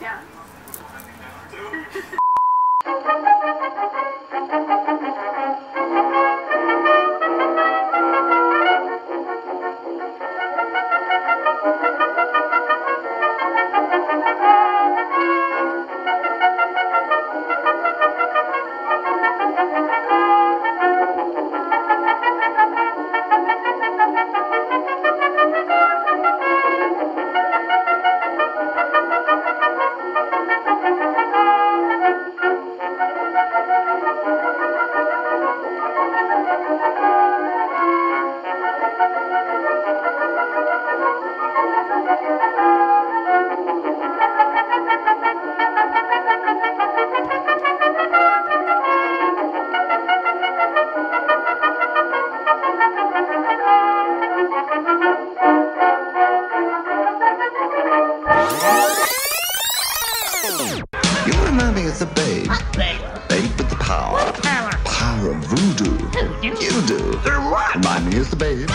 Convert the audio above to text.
Yeah. Mommy is a babe. Babe? Babe with the power. What power? Power of voodoo. Voodoo? You do. Remind me, it's is the babe.